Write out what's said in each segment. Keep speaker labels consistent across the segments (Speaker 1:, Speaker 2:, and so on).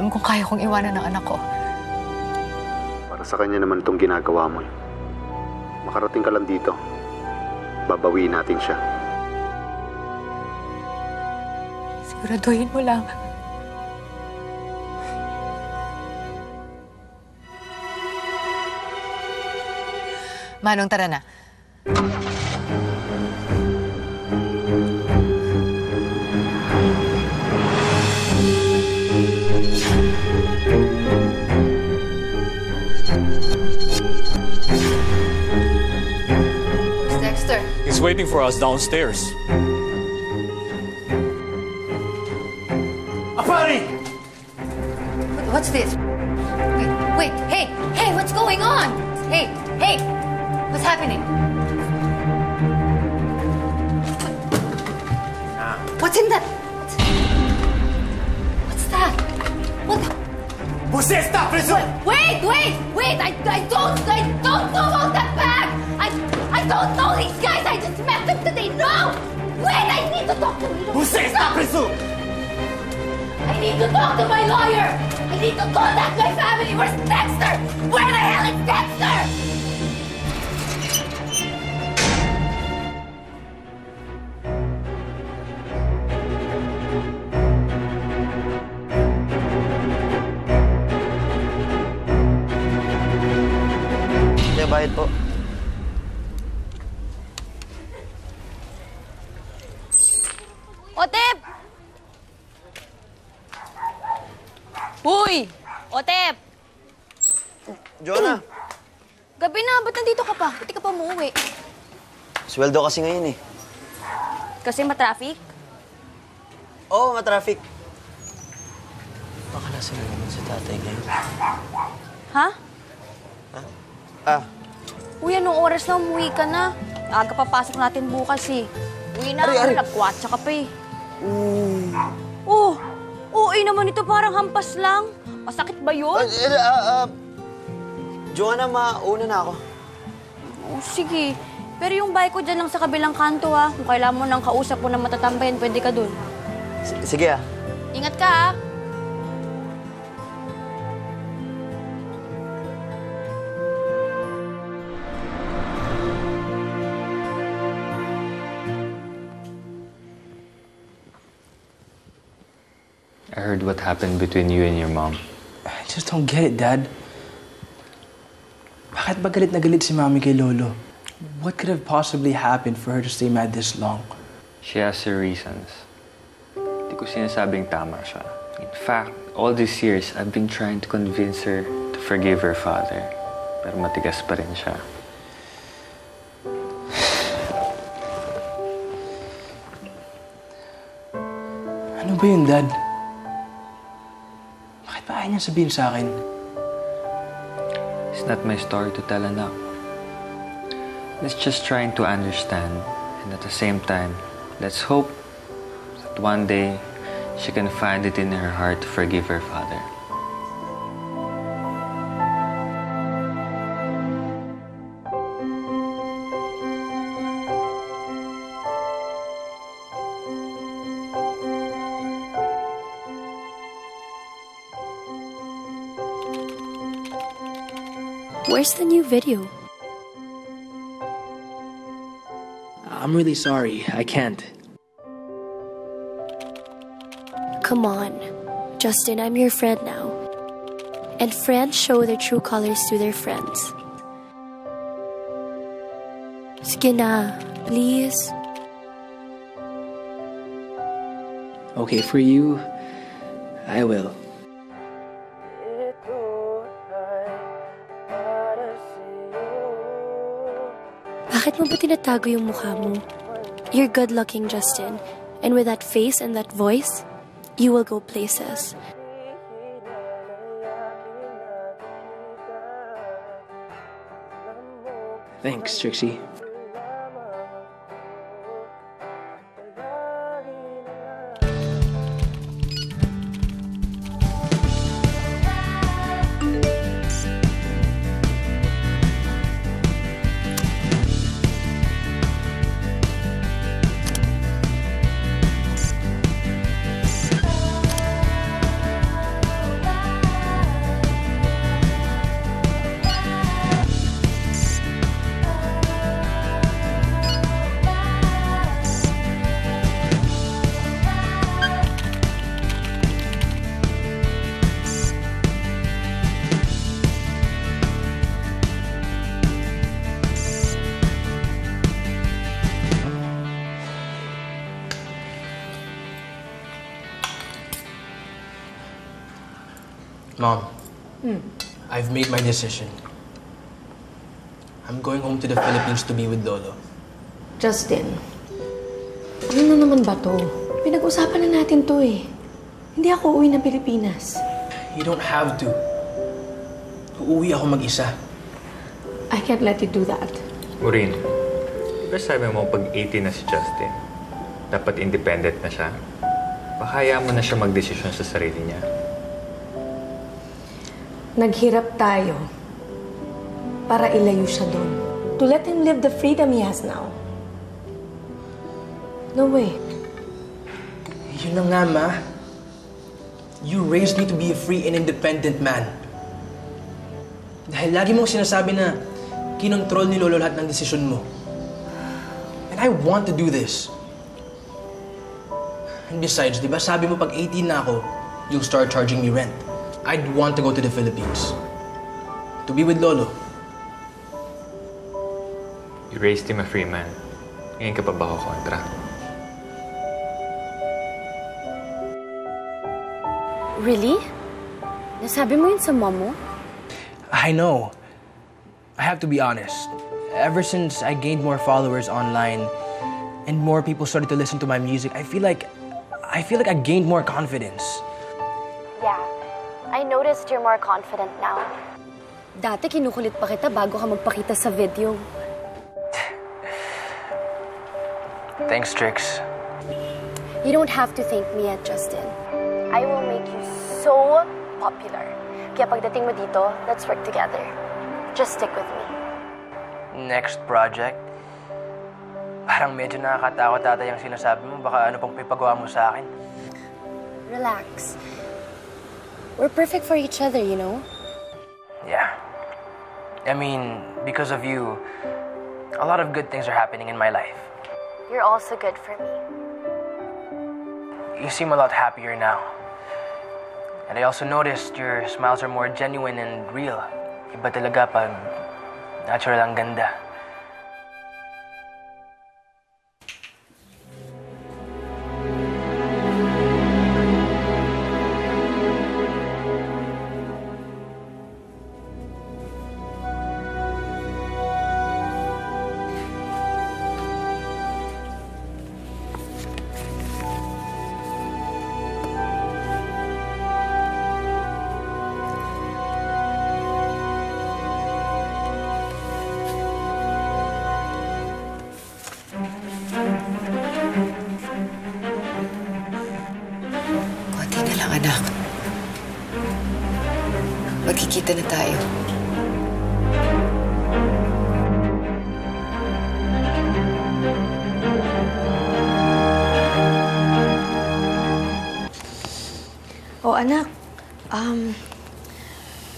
Speaker 1: Alam kung kaya kong iwanan ng anak ko.
Speaker 2: Para sa kanya naman itong ginagawa mo. Makarating ka lang dito. Babawiin natin siya.
Speaker 1: Siguraduhin mo lang. Manong, tara na.
Speaker 3: He's waiting for us downstairs.
Speaker 4: Apari!
Speaker 1: What's this? Wait, wait, hey, hey, what's going on? Hey, hey, what's happening? What's in that? What's that? What the?
Speaker 4: Você está preso!
Speaker 1: Wait, wait, wait! I, I don't, I to talk to you!
Speaker 4: Você está preso!
Speaker 1: I need to talk to my lawyer! I need to contact my family! Where's Dexter? Where the hell is Dexter?
Speaker 5: Kaya bayad po. Sweldo kasi ngayon eh.
Speaker 6: Kasi matraffic?
Speaker 5: Oo, oh, matraffic. Baka nasa na naman si tatay ngayon.
Speaker 6: Ha?
Speaker 5: Ah,
Speaker 6: Uy, anong oras na umuwi ka na? Aga papasok natin bukas eh. Uwi na,
Speaker 5: Ari, ari.
Speaker 6: nagkwatsa ka pa eh. Oh, oo naman ito parang hampas lang. Masakit ba yun?
Speaker 5: eh, ah, ah, Joanna, mauna na ako.
Speaker 6: Oh, sige. Pero yung bike ko dyan lang sa kabilang kanto ah. Kung kailangan mo ng kausap mo na matatambayan, pwede ka dun.
Speaker 5: S- sige ah.
Speaker 6: Ingat ka ah.
Speaker 7: I heard what happened between you and your mom.
Speaker 4: I just don't get it, Dad. Bakit ba galit na galit si Mami kay Lolo? What could have possibly happened for her to stay mad this long?
Speaker 7: She has her reasons. Hindi ko sinasabing tama siya. In fact, all these years, I've been trying to convince her to forgive her father. Pero matigas pa rin siya.
Speaker 4: Ano ba yun, Dad? Bakit ba ayaw niya sabihin sa akin?
Speaker 7: It's not my story to tell, anak. Let's just trying to understand. And at the same time, let's hope that one day she can find it in her heart to forgive her father.
Speaker 8: Where's the new video?
Speaker 4: I'm really sorry. I can't.
Speaker 8: Come on. Justin, I'm your friend now. And friends show their true colors to their friends. Sige na, please.
Speaker 4: Okay, for you, I will.
Speaker 8: Bakit mo ba tinatago yung mukha mo? You're good-looking, Justin. And with that face and that voice, you will go places.
Speaker 4: Thanks, Trixie. I've made my decision. I'm going home to the Philippines to be with Lolo.
Speaker 9: Justin, ano na naman ba to? Pinag-usapan na natin to eh. Hindi ako uwi ng Pilipinas.
Speaker 4: You don't have to. Uuwi ako mag-isa.
Speaker 9: I can't let you do that.
Speaker 7: Maureen, di ba sabi mo pag 18 na si Justin, dapat independent na siya? Pakaya mo na siya magdesisyon sa sarili niya.
Speaker 9: Naghirap tayo para ilayo siya doon. To let him live the freedom he has now. No way.
Speaker 4: Yun na nga, Ma. You raised me to be a free and independent man. Dahil lagi mong sinasabi na kinontrol ni Lolo lahat ng desisyon mo. And I want to do this. And besides, di ba sabi mo pag 18 na ako, you'll start charging me rent. I'd want to go to the Philippines. To be with Lolo.
Speaker 7: You raised him a free man. Ngayon ka pa ba kontra?
Speaker 6: Really? Nasabi mo yun sa mom mo?
Speaker 4: I know. I have to be honest. Ever since I gained more followers online and more people started to listen to my music, I feel like I feel like I gained more confidence.
Speaker 8: Noticed you're more confident now.
Speaker 6: Dati kinukulit pa kita bago ka magpakita sa video.
Speaker 4: Thanks, Trix.
Speaker 8: You don't have to thank me yet, Justin. I will make you so popular. Kaya pagdating mo dito, let's work together. Just stick with me.
Speaker 4: Next project? Parang medyo nakakatakot ata yung sinasabi mo. Baka ano pang pipagawa mo sa akin.
Speaker 8: Relax. We're perfect for each other, you know?
Speaker 4: Yeah. I mean, because of you, a lot of good things are happening in my life.
Speaker 8: You're also good for me.
Speaker 4: You seem a lot happier now. And I also noticed your smiles are more genuine and real. Iba talaga pag natural ang ganda.
Speaker 10: Magkikita na tayo.
Speaker 9: Oh, anak. Um,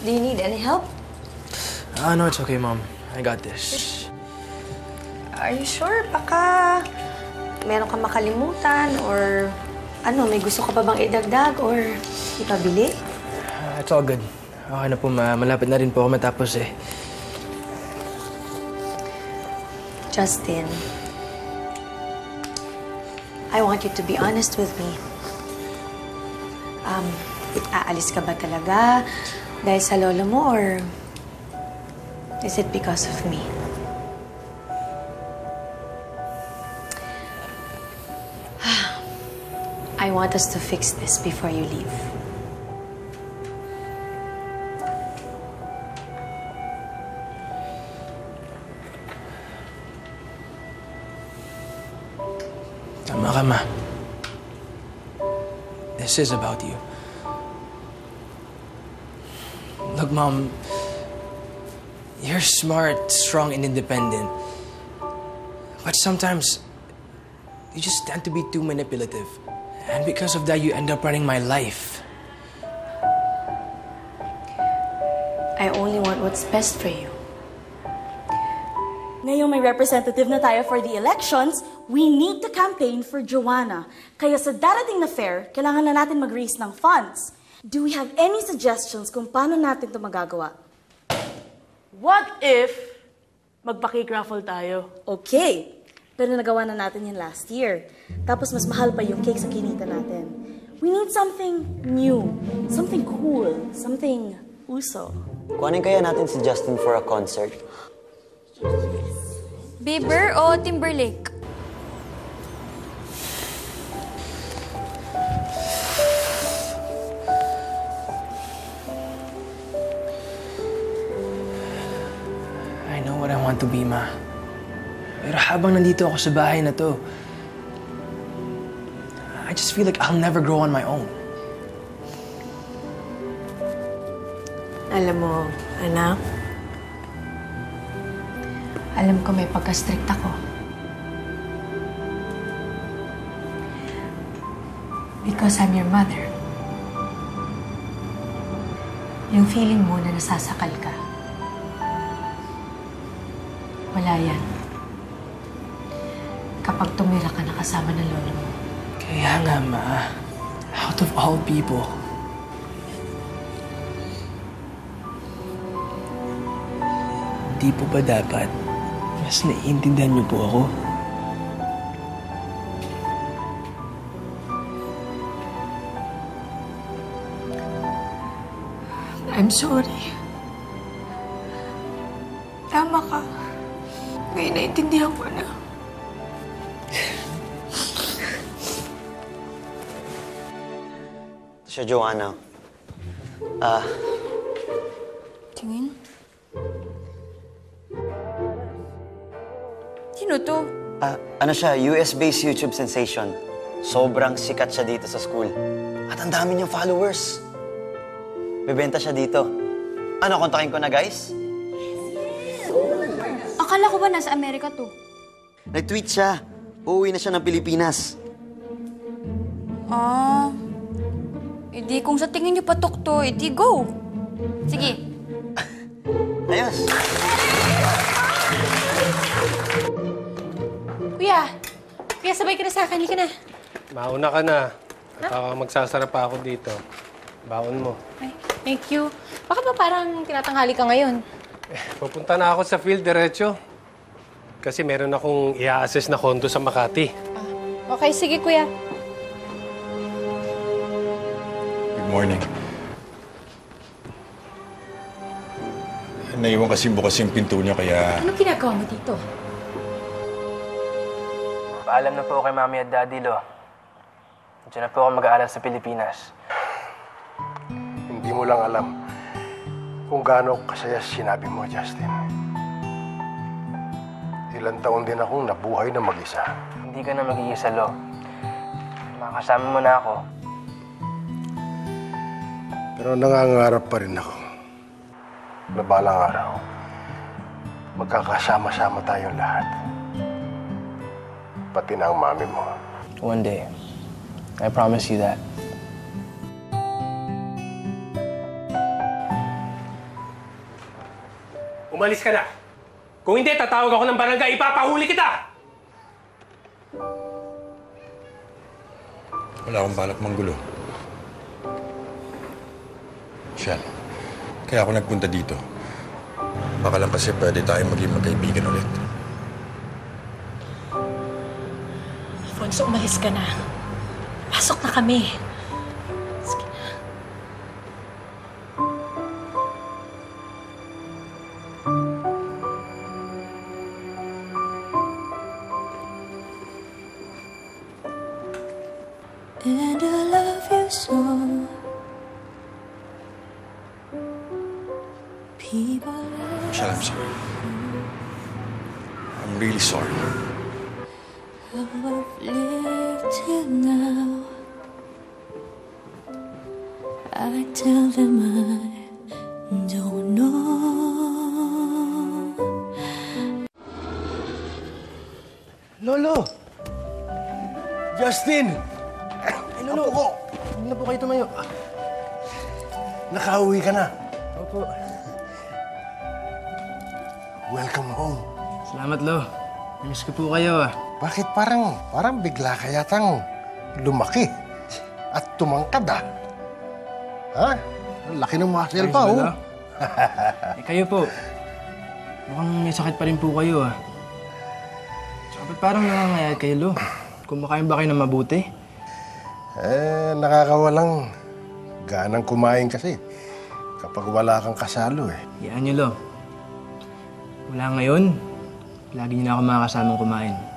Speaker 9: do you need any help?
Speaker 4: Ah, no, it's okay, Mom. I got this.
Speaker 9: Are you sure? Baka meron ka makalimutan or ano, may gusto ka pa bang idagdag or ipabili?
Speaker 4: Ah, it's all good. Okay na po, ma. Malapit na rin po ako matapos eh.
Speaker 9: Justin, I want you to be honest with me. Um, aalis ka ba talaga dahil sa lolo mo or is it because of me? I want us to fix this before you leave.
Speaker 4: Tama. This is about you. Look, Mom, you're smart, strong, and independent. But sometimes, you just tend to be too manipulative. And because of that, you end up running my life.
Speaker 9: I only want what's best for you.
Speaker 11: Ngayong may representative na tayo for the elections, we need to campaign for Joanna. Kaya sa darating na fair, kailangan na natin mag-raise ng funds. Do we have any suggestions kung paano natin ito magagawa?
Speaker 12: What if magpa-cake raffle tayo?
Speaker 11: Okay. Pero nagawa na natin yan last year. Tapos mas mahal pa yung cake sa kinita natin. We need something new, something cool, something uso.
Speaker 5: Kuhanin kaya natin si Justin for a concert.
Speaker 6: Bieber o Timberlake?
Speaker 4: To be, Ma. Pero habang nandito ako sa bahay na to, I just feel like I'll never grow on my own.
Speaker 9: Alam mo, anak, alam ko may pagka-strict ako. Because I'm your mother. Yung feeling mo na nasasakal ka, tumira ka na kasama ng lolo mo.
Speaker 4: Kaya nga, Ma. Out of all people. Di po ba dapat mas naiintindihan niyo po ako?
Speaker 9: I'm sorry. Tama ka. Ngayon naintindihan ko na.
Speaker 5: Siya, Joanna. Ah,
Speaker 6: Tingin? Sino to?
Speaker 5: ah, ano siya, US-based YouTube sensation. Sobrang sikat siya dito sa school. At ang dami niyang followers. Bebenta siya dito. Ano, kontakin ko na, guys?
Speaker 6: Akala ko ba nasa Amerika to?
Speaker 5: Nag-tweet siya. Uuwi na siya ng Pilipinas.
Speaker 6: Ah. Edi kung sa tingin niyo patok to, edi go. Sige.
Speaker 5: Ayos.
Speaker 9: Kuya! Kuya, sabay ka na sa akin. Halika na.
Speaker 13: Mauna ka na. At ako magsasara pa ako dito. Baon mo.
Speaker 9: Ay, thank you. Baka ba parang tinatanghali ka ngayon?
Speaker 13: Pupunta na ako sa field diretso. Kasi meron akong i-assess na kondo sa Makati.
Speaker 9: Okay, sige kuya.
Speaker 14: Morning. Naiwan kasi bukas yung pinto niya kaya...
Speaker 9: Anong ginagawa mo dito?
Speaker 4: Paalam na po kay Mami at Daddy, Lo. Diyan na po ako mag-aaral sa Pilipinas.
Speaker 13: Hindi mo lang alam kung gaano kasaya sinabi mo, Justin. Ilang taon din akong nabuhay na mag-isa.
Speaker 4: Hindi ka na mag-iisa, Lo. Makakasama mo na ako.
Speaker 13: Pero nangangarap pa rin ako na balang araw, magkakasama-sama tayong lahat. Pati na ang mami mo.
Speaker 4: One day. I promise you that.
Speaker 13: Umalis ka na! Kung hindi, tatawag ako ng barangay, ipapahuli kita!
Speaker 14: Wala akong balak manggulo. Siya. Kaya ako nagpunta dito. Baka lang kasi pwede tayong maging magkaibigan ulit.
Speaker 9: Alfonso, umalis ka na. Pasok na kami.
Speaker 1: Till now. I tell them I don't know.
Speaker 13: Lolo! Justin! Ay, Lolo! Apo ko!
Speaker 4: Hindi na po kayo tumayo.
Speaker 13: Nakauwi ka na.
Speaker 4: Opo.
Speaker 13: Welcome home.
Speaker 4: Salamat, Lo. Namiss ko po kayo, ah.
Speaker 13: Bakit parang, parang bigla ka yatang lumaki at tumangkad ah? Ha? Laki ng muscle pa, oh.
Speaker 4: Eh, kayo po. Mukhang may sakit pa rin po kayo, ah. Tsaka parang nangangayat kayo, Lo? Kumakain ba kayo ng mabuti?
Speaker 13: Eh, nakakawalang ganang kumain kasi kapag wala kang kasalo eh.
Speaker 4: Yan nyo, Lo. Wala ngayon, lagi niyo na ako makakasamang kumain.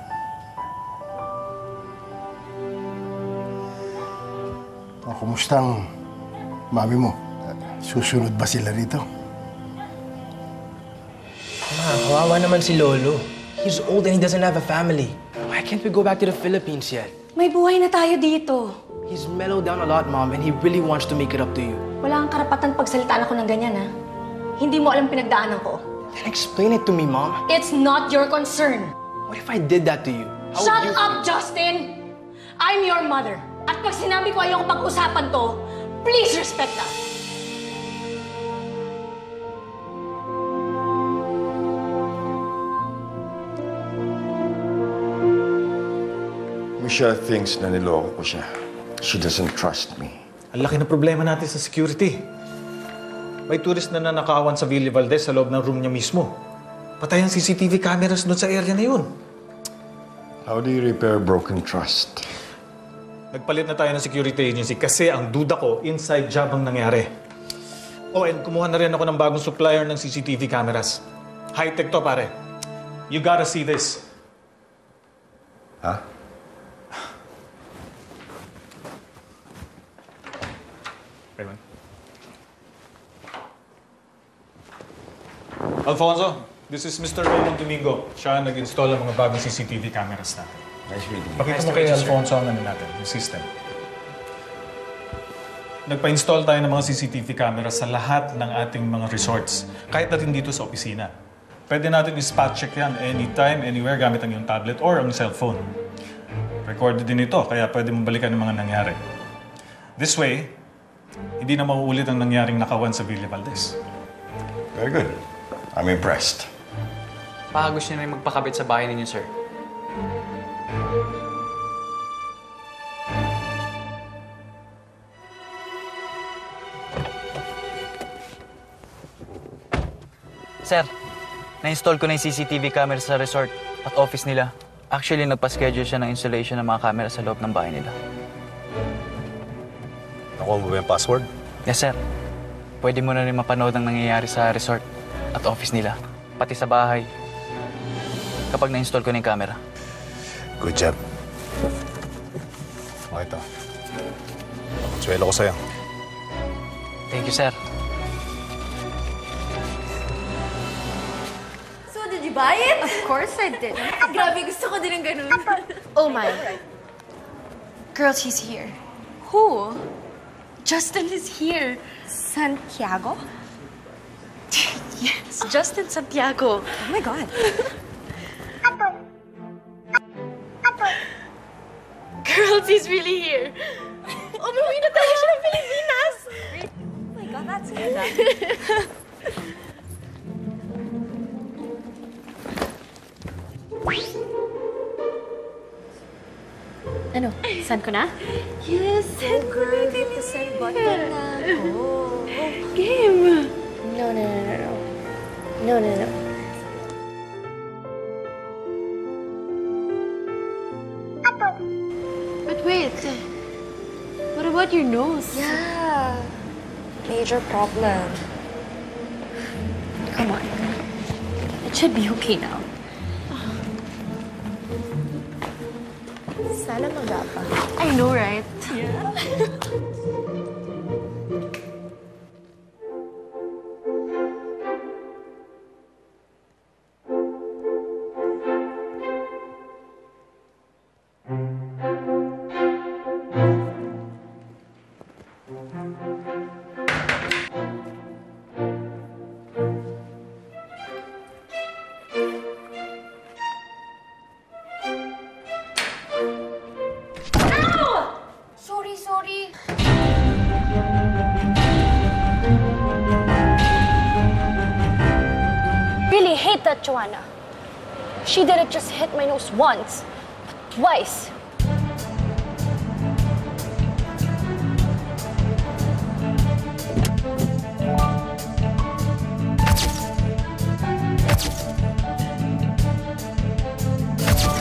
Speaker 13: O, kumusta ang mami mo? Susunod ba sila rito?
Speaker 4: Ma, kawawa naman si Lolo. He's old and he doesn't have a family. Why can't we go back to the Philippines yet?
Speaker 9: May buhay na tayo dito.
Speaker 4: He's mellowed down a lot, Mom, and he really wants to make it up to you.
Speaker 9: Wala kang karapatan pagsalitaan ako ng ganyan, ha? Hindi mo alam pinagdaanan ko.
Speaker 4: Then explain it to me, Mom.
Speaker 9: It's not your concern.
Speaker 4: What if I did that to you? How
Speaker 9: Shut
Speaker 4: you-
Speaker 9: up, Justin! I'm your mother. At pag sinabi ko ayoko pag-usapan to, please respect that.
Speaker 14: Michelle thinks na niloko ko siya. She doesn't trust me.
Speaker 15: Ang laki ng problema natin sa security. May tourist na nanakawan sa Villa Valdez sa loob ng room niya mismo. Patay ang CCTV cameras doon sa area na yun.
Speaker 14: How do you repair broken trust?
Speaker 15: Nagpalit na tayo ng security agency kasi ang duda ko, inside job ang nangyari. Oh, and kumuha na rin ako ng bagong supplier ng CCTV cameras. High-tech to, pare. You gotta see this.
Speaker 14: Ha?
Speaker 15: Raymond. Alfonso, this is Mr. Raymond Domingo. Siya ang nag-install ng mga bagong CCTV cameras natin.
Speaker 14: Nice meeting you.
Speaker 15: Pakita mo kay Alfonso ang ano natin, yung system. Nagpa-install tayo ng mga CCTV cameras sa lahat ng ating mga resorts. Kahit na rin dito sa opisina. Pwede natin i-spot check yan anytime, anywhere gamit ang iyong tablet or ang cellphone. Recorded din ito, kaya pwede mong balikan ng mga nangyari. This way, hindi na mauulit ang nangyaring nakawan sa Villa Valdez.
Speaker 14: Very good. I'm impressed.
Speaker 16: Baka gusto niyo na magpakabit sa bahay ninyo, sir. Sir, na-install ko na yung CCTV camera sa resort at office nila. Actually, nagpa-schedule siya ng installation ng mga camera sa loob ng bahay nila.
Speaker 14: Nakuha mo ba yung password?
Speaker 16: Yes, sir. Pwede mo na rin mapanood ang nangyayari sa resort at office nila. Pati sa bahay. Kapag na-install ko na yung camera.
Speaker 14: Good job. O ito. Konsuelo ko sa'yo.
Speaker 16: Thank you, sir.
Speaker 1: Buy it? Of course I did. Grabe, gusto ko din ng ganun.
Speaker 8: Oh my. Girls, he's here.
Speaker 1: Who?
Speaker 8: Justin is here.
Speaker 1: Santiago?
Speaker 8: Yes, Justin Santiago.
Speaker 1: Oh my God.
Speaker 8: Girls, he's really here. Umuwi na tayo siya ng Pilipinas.
Speaker 1: Oh my God, that's good.
Speaker 8: Send ko na?
Speaker 1: Yes, send ko na din yung send button na. Oh.
Speaker 8: Game. No, no, no, no, no. No, no, no.
Speaker 1: But wait. What about your nose?
Speaker 8: Yeah. Major problem.
Speaker 1: Come on. It should be okay now. I know, right?
Speaker 8: Once, twice.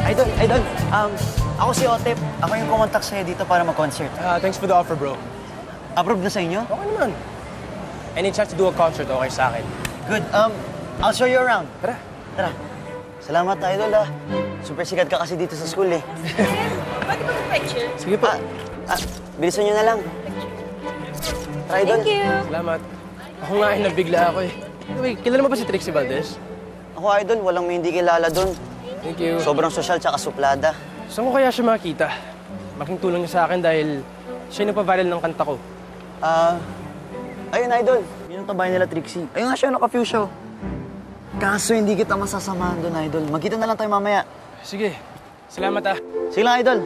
Speaker 5: Idol, idol, um, Ako si Otep. Ako yung kumontak sa'yo dito para mag-concert.
Speaker 4: Ah, thanks for the offer, bro.
Speaker 5: Approve na sa inyo?
Speaker 4: Okay naman. Any chance to do a concert, okay sa akin.
Speaker 5: Good. Um, I'll show you around.
Speaker 4: Tara.
Speaker 5: Tara. Salamat, Idol, ah. Super sikat ka kasi dito sa school, eh.
Speaker 11: Pwede ba picture?
Speaker 4: Sige po.
Speaker 5: Ah, bilisan nyo na lang. Tara, Idol.
Speaker 11: Thank you.
Speaker 4: Salamat. Ako nga ay nabigla ako eh. Wait, kilala mo ba si Trixie Valdez?
Speaker 5: Ako, Idol, walang may hindi kilala doon.
Speaker 4: Thank you.
Speaker 5: Sobrang sosyal tsaka suplada.
Speaker 4: Saan ko kaya siya makita? Making tulong niya sa akin dahil siya yung nagpa-viral ng kanta ko.
Speaker 5: Ah, ayun, Idol. Yun ang tabayan nila, Trixie. Ayun nga siya, naka-fuse show. Kaso hindi kita masasamahan doon, Idol. Magkita na lang tayo mamaya.
Speaker 4: Sige. Salamat ah.
Speaker 5: Sige lang, Idol.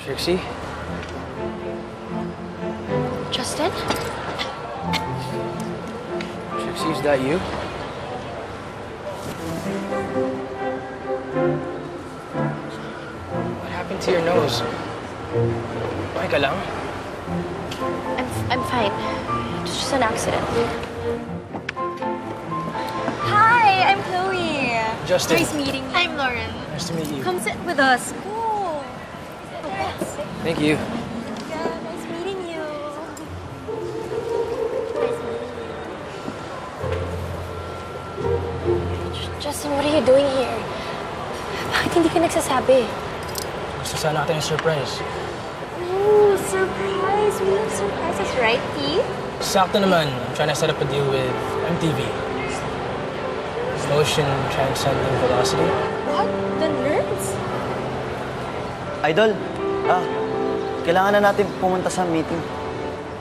Speaker 4: Trixie?
Speaker 6: Justin?
Speaker 4: Trixie, is that you? Okay ka lang?
Speaker 8: I'm, I'm fine. It's just an accident.
Speaker 6: Hi, I'm Chloe.
Speaker 4: Justin.
Speaker 6: Nice meeting you. I'm Lauren.
Speaker 4: Nice to meet you.
Speaker 6: Come sit with us. Cool.
Speaker 4: Thank you.
Speaker 6: Yeah, nice meeting you. nice meeting you.
Speaker 8: Justin, what are you doing here? Bakit hindi ka nagsasabi?
Speaker 4: Gusto sana natin yung surprise.
Speaker 8: We love surprises, right, T?
Speaker 4: Sakto naman. I'm trying to set up a deal with MTV. Motion Transcending Velocity.
Speaker 8: What? The nerds?
Speaker 5: Idol, ah, kailangan na natin pumunta sa meeting.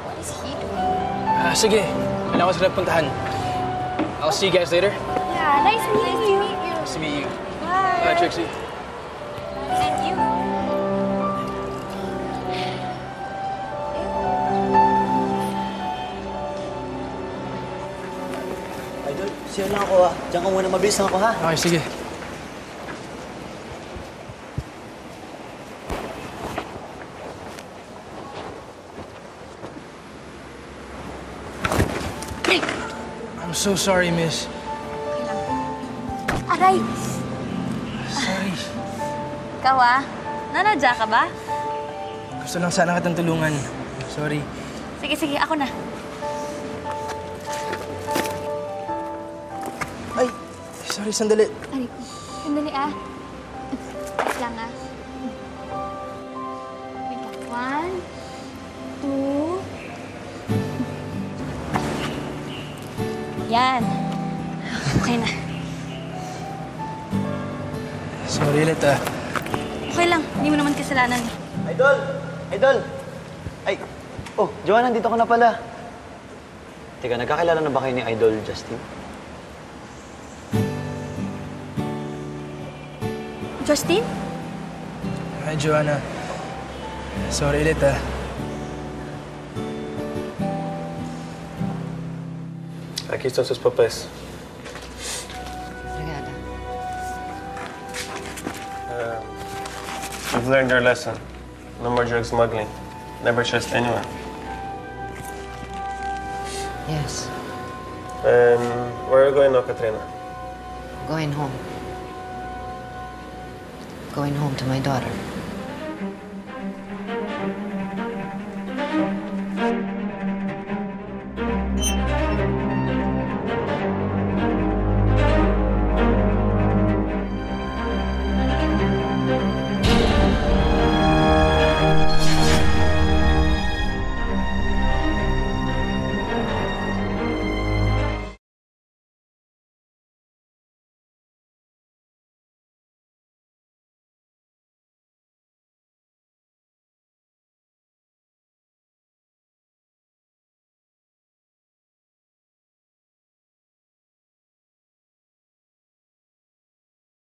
Speaker 8: What is he doing?
Speaker 4: Ah, sige. Kailangan ko sila puntahan. I'll see you guys later.
Speaker 8: Yeah, nice meeting you.
Speaker 4: Nice to meet you.
Speaker 8: Bye.
Speaker 4: Bye, Trixie.
Speaker 5: Siya lang ako, ah. Diyan ka muna, mabilis lang ako, ha?
Speaker 4: Okay, sige. I'm so sorry, miss.
Speaker 6: Aray!
Speaker 4: Sorry.
Speaker 6: Ikaw ah, nanadya ka ba?
Speaker 4: Gusto lang sana kitang tulungan. Sorry.
Speaker 6: Sige, sige, ako na.
Speaker 4: Sorry, sandali.
Speaker 6: Ay, sandali ah. Wait lang ah. Wait lang. One, two. Yan. Okay na.
Speaker 4: Sorry ulit ah.
Speaker 6: Okay lang, hindi mo naman kasalanan eh.
Speaker 5: Idol! Idol! Ay, oh, Joanna, nandito ka na pala. Teka, nagkakilala na ba kayo ni Idol Justin?
Speaker 6: Justin?
Speaker 4: Hi, Joanna. Sorry ulit ah.
Speaker 17: Aquí están sus papás.
Speaker 10: Obrigada.
Speaker 17: Uh, we've learned our lesson. No more drug smuggling. Never trust anyone.
Speaker 10: Yes,
Speaker 17: And where are you going now, Katrina?
Speaker 10: going home. Going home to my daughter.